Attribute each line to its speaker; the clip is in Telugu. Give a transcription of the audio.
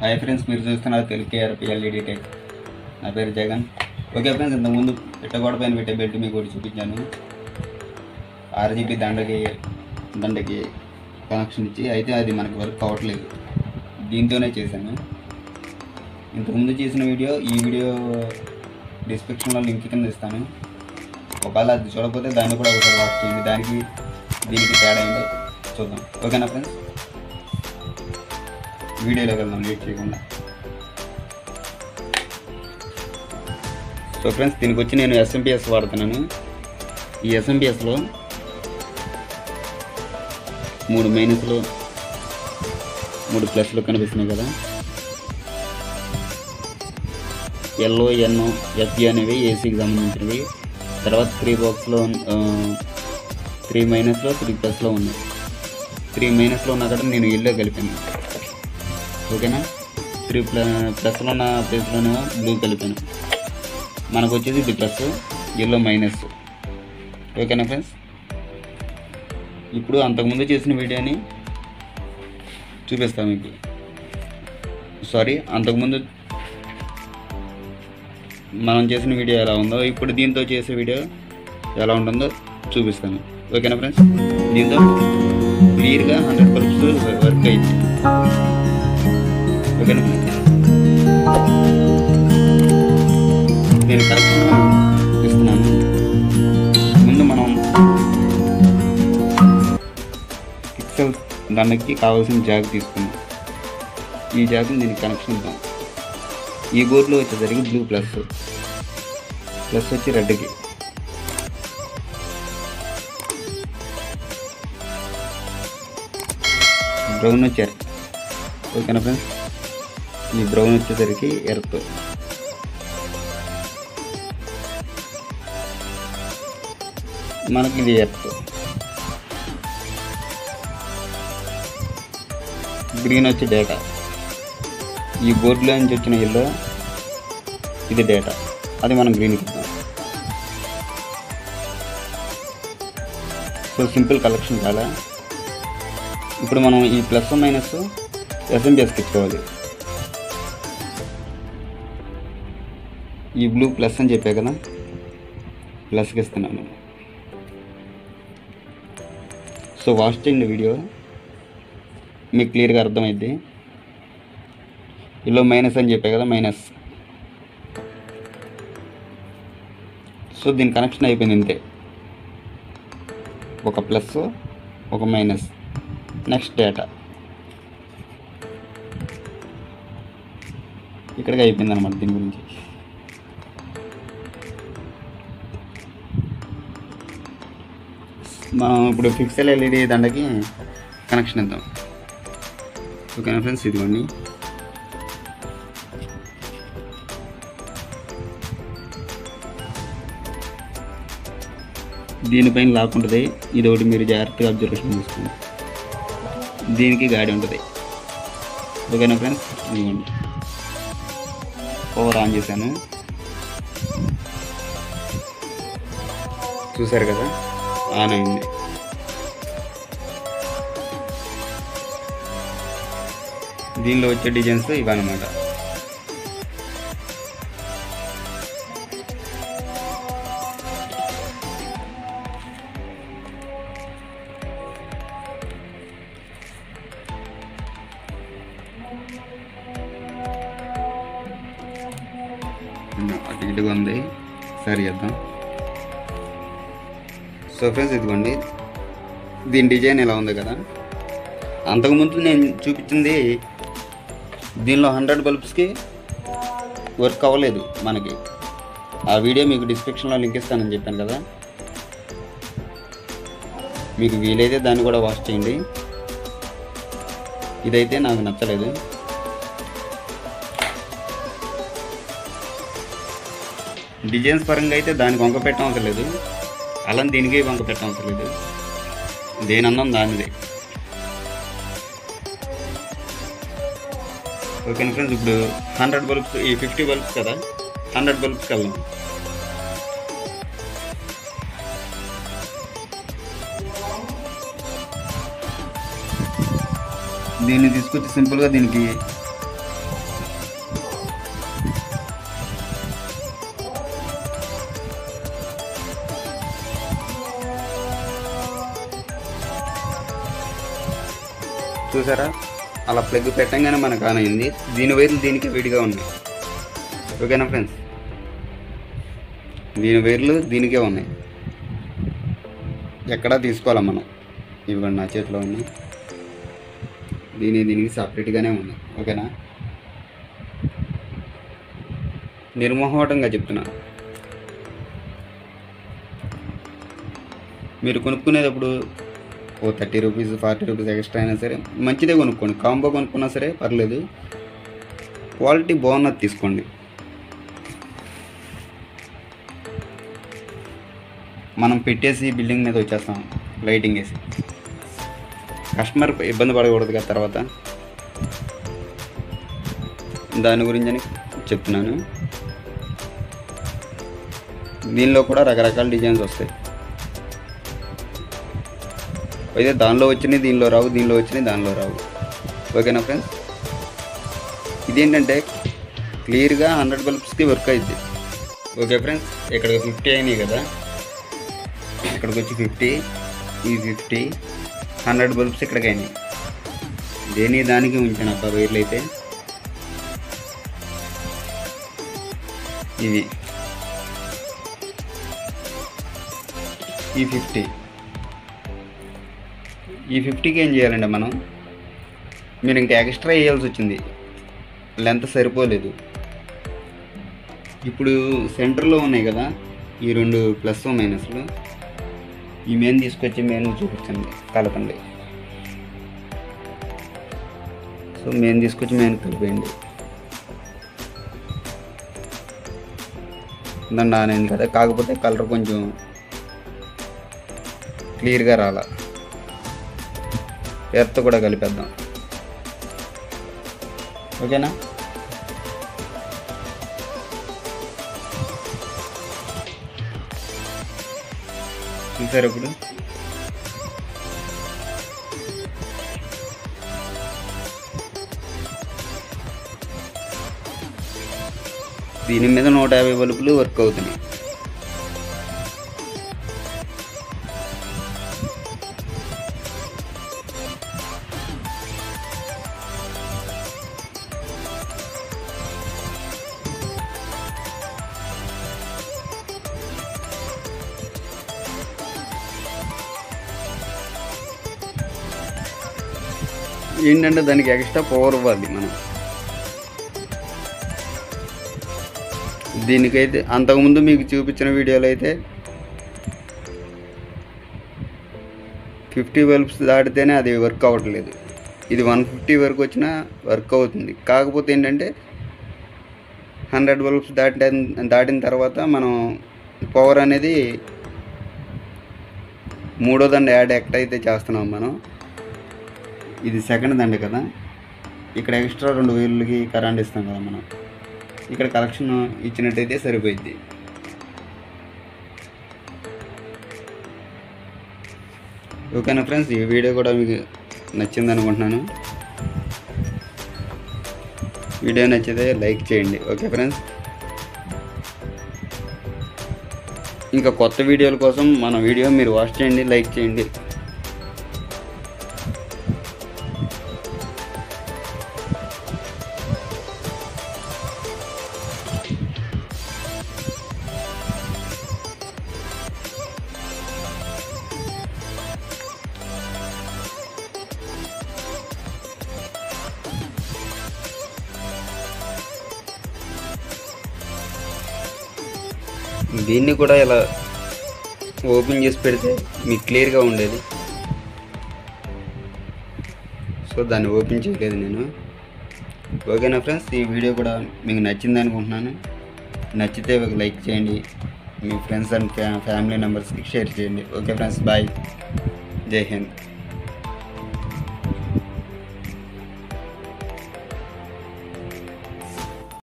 Speaker 1: హాయ్ ఫ్రెండ్స్ మీరు చూస్తున్నారు తెలుగు కేఆర్పిఎల్ఈడి టెక్ నా పేరు జగన్. ఓకే ఫ్రెండ్స్ ఇంతకుముందు పెట్టగోడ పైన పెట్టే బెల్ట్ మీకు కూడా చూపించాను. ఆర్జీబీ దండకి దండకి కనెక్షన్ ఇచ్చి అయితే అది మనకి వర్క్ అవ్వట్లేదు. దీంతోనే చేశాను. ఇంతకుముందు చేసిన వీడియో ఈ వీడియో డిస్క్రిప్షన్లో లింక్ కింద ఇస్తాను. ఒకవేళ అది చూడకపోతే దాన్ని కూడా ఒకసారి వాచ్ చేయండి. దానికి దీనికి తేడా ఏంటో చూద్దాం. ఓకేనా ఫ్రెండ్స్ వీడియోలోకి వెళ్దాం లేట్ చేయకుండా. సో ఫ్రెండ్స్ దీనికి వచ్చి నేను ఎస్ఎంపిఎస్ వాడుతున్నాను. ఈ ఎస్ఎంపిఎస్లో మూడు మైనస్లు మూడు ప్లస్లు కనిపిస్తున్నాయి కదా. ఎల్ఓ ఎన్ఓ ఎఫ్ఈ అనేవి ఏసీకి సంబంధించినవి. తర్వాత త్రీ బాక్స్లో త్రీ మైనస్లో త్రీ ప్లస్లో ఉన్నాయి. త్రీ మైనస్లో ఉన్న కూడా నేను ఎల్లో కలిపాను. ఓకేనా? త్రీ ప్లస్లో ఉన్న ప్లేస్లోనేమో బ్లూ కలిపాను. మనకు వచ్చేది ఇది ప్లస్ ఎల్లో మైనస్ ఓకేనా ఫ్రెండ్స్? ఇప్పుడు అంతకుముందు చేసిన వీడియోని చూపిస్తాను మీకు. సారీ అంతకుముందు మనం చేసిన వీడియో ఎలా ఉందో ఇప్పుడు దీంతో చేసే వీడియో ఎలా ఉంటుందో చూపిస్తాను. ఓకేనా ఫ్రెండ్స్? దీంతో క్లియర్గా హండ్రెడ్ పర్సెంట్ వర్క్ అయింది. ఓకేనా? నేను కరెక్షన్ ఇస్తున్నాను. ముందు మనం పిక్సెల్ దానికి కావాల్సిన జాగ్ తీసుకుందాం. ఈ జాగ్ని దీనికి కనెక్షన్ ఇద్దాం. ఈ బోర్డులో వచ్చేసరికి బ్లూ ప్లస్ ప్లస్ వచ్చి రెడ్కి బ్రౌన్ వచ్చారు. ఓకేనా ఫ్రెండ్స్ ఈ బ్రౌన్ వచ్చేసరికి ఎర్త్. మనకి ఇది ఎర్త్. గ్రీన్ వచ్చి డేటా ఈ బోర్డులో నుంచి వచ్చిన ఇల్లు ఇది డేటా అది మనం గ్రీన్కి ఇద్దాం. సో సింపుల్ కలెక్షన్ చాలా. ఇప్పుడు మనం ఈ ప్లస్ మైనస్ ఎస్ఎంబిఎస్కి ఇచ్చుకోవాలి. ఈ బ్లూ ప్లస్ అని చెప్పా కదా? ప్లస్కి ఇస్తున్నాను. సో వాచ్ చేయండి వీడియో మీకు క్లియర్గా అర్థమైద్ది. ఇలా మైనస్ అని చెప్పా కదా మైనస్ సో దీని కనెక్షన్ అయిపోయింది ఇంతే. ఒక ప్లస్ ఒక మైనస్ నెక్స్ట్ డేటా ఇక్కడికి అయిపోయింది అనమాట దీని గురించి. మనం ఇప్పుడు ఫిక్సెల్ ఎల్ఈడి దండకి కనెక్షన్ ఇద్దాం. ఓకేనా ఫ్రెండ్స్? ఇదిగోండి. దీనిపైన లాక్ ఉంటుంది. ఇది ఒకటి మీరు జాగ్రత్తగా అబ్జర్వేషన్ చేసుకోండి దీనికి గాడి ఉంటుంది. ఓకేనా ఫ్రెండ్స్? ఇదిగోండి. పవర్ ఆన్ చేశాను. చూసారు కదా? ఆన్ అయింది దీనిలో వచ్చే డిజైన్స్ ఇవన్నమాట. అటు ఇటుగా ఉంది. సరి చేద్దాం. సో ఫ్రెండ్స్ ఇదిగోండి. దీని డిజైన్ ఎలా ఉంది కదా? అంతకుముందు నేను చూపించింది దీనిలో హండ్రెడ్ బల్బ్స్కి వర్క్ అవ్వలేదు మనకి. ఆ వీడియో మీకు డిస్క్రిప్షన్లో లింక్ ఇస్తానని చెప్పాను కదా. మీకు వీలైతే దాన్ని కూడా వాచ్ చేయండి. ఇదైతే నాకు నచ్చలేదు. డిజైన్స్ పరంగా అయితే దానికి వంక పెట్టడం అవసరం లేదు అలా దీనికి వంక పెట్టడం లేదు దేని అందం దానిదే. ఓకే ఫ్రెండ్స్ ఇప్పుడు హండ్రెడ్ బల్బ్స్ ఈ ఫిఫ్టీ బల్బ్స్ కదా హండ్రెడ్ బల్బ్స్కి వెళ్దాం. దీన్ని తీసుకొచ్చి సింపుల్గా దీనికి చూసారా? అలా ప్లగ్ పెట్టంగానే మనకు ఆన్ అయింది. దీని వైర్లు దీనికి విడిగా ఉన్నాయి. ఓకేనా ఫ్రెండ్స్ దీని వైర్లు దీనికే ఉన్నాయి. ఎక్కడా తీసుకోవాలా మనం? ఇవ్వండి నా చేతిలో ఉన్నాయి. దీని దీనికి సపరేట్గానే ఉన్నాయి. ఓకేనా నిర్మోహటంగా చెప్తున్నాను మీరు కొనుక్కునేటప్పుడు ఓ thirty rupees forty rupees extra అయినా సరే మంచిదే కొనుక్కోండి. కాంబో కొనుక్కున్నా సరే పర్లేదు. క్వాలిటీ బాగున్నది తీసుకోండి. మనం పెట్టేసి బిల్డింగ్ మీద వచ్చేస్తాం లైటింగ్ వేసి. కస్టమర్ ఇబ్బంది పడకూడదు కదా తర్వాత. దాని గురించి అని చెప్తున్నాను. దీనిలో కూడా రకరకాల డిజైన్స్ వస్తాయి. అయితే దానిలో వచ్చినాయి దీనిలో రావు దీనిలో వచ్చినాయి దానిలో రావు. ఓకేనా ఫ్రెండ్స్? ఇదేంటంటే క్లియర్గా హండ్రెడ్ బల్బ్స్కి వర్క్ అయింది ఓకే ఫ్రెండ్స్ ఇక్కడ ఫిఫ్టీ అయినాయి కదా. ఇక్కడికి వచ్చి ఫిఫ్టీ ఈ ఫిఫ్టీ హండ్రెడ్ బల్బ్స్ ఇక్కడికి అయినాయి. దేని దానికి ఉంచాను అబ్బా వైర్లు అయితే? ఇవి. ఈ ఫిఫ్టీ. ఈ ఫిఫ్టీకి ఏం చేయాలండి మనం? మీరు ఇంకా ఎక్స్ట్రా వేయాల్సి వచ్చింది. లెంత్ సరిపోలేదు. ఇప్పుడు సెంటర్లో ఉన్నాయి కదా ఈ రెండు ప్లస్ మైనస్లు ఈ మెయిన్ తీసుకొచ్చి మెయిన్ చూపించండి కలపండి. సో మెయిన్ తీసుకొచ్చి మెయిన్ కలిపేయండి. దాన్ని నేను కదా కాకపోతే కలర్ కొంచెం క్లియర్గా రాలా. ఎర్త్ కూడా కలిపేద్దాం. ఓకేనా? చూసారు ఇప్పుడు? దీని మీద నూట యాభై బల్బులు వర్క్ అవుతున్నాయి. ఏంటంటే దానికి ఎక్స్ట్రా పవర్ ఇవ్వాలి మనం. దీనికైతే అంతకుముందు మీకు చూపించిన వీడియోలో అయితే ఫిఫ్టీ బల్బ్స్ దాటితేనే అది వర్క్ అవ్వట్లేదు. ఇది వన్ ఫిఫ్టీ వరకు వచ్చినా వర్క్ అవుతుంది. కాకపోతే ఏంటంటే హండ్రెడ్ బల్బ్స్ దాటి దాటిన తర్వాత మనం పవర్ అనేది మూడో యాడ్ యాక్ట్ అయితే చేస్తున్నాం మనం. ఇది సెకండ్ దండ కదా. ఇక్కడ ఎక్స్ట్రా రెండు వేలుకి కరెంట్ ఇస్తాం కదా మనం. ఇక్కడ కలెక్షన్ ఇచ్చినట్టయితే సరిపోయింది ఓకేనా ఫ్రెండ్స్ ఈ వీడియో కూడా మీకు నచ్చింది అనుకుంటున్నాను. వీడియో నచ్చితే లైక్ చేయండి. ఓకే ఫ్రెండ్స్ ఇంకా కొత్త వీడియోల కోసం మన వీడియో మీరు వాచ్ చేయండి లైక్ చేయండి. దీన్ని కూడా ఇలా ఓపెన్ చేసి పెడితే మీకు క్లియర్గా ఉండేది. సో దాన్ని ఓపెన్ చేయలేదు నేను. ఓకేనా ఫ్రెండ్స్ ఈ వీడియో కూడా మీకు నచ్చింది అనుకుంటున్నాను. నచ్చితే ఒక లైక్ చేయండి. మీ ఫ్రెండ్స్ అండ్ ఫ్యా ఫ్యామిలీ మెంబర్స్కి షేర్ చేయండి. Okay friends bye. జై హింద్.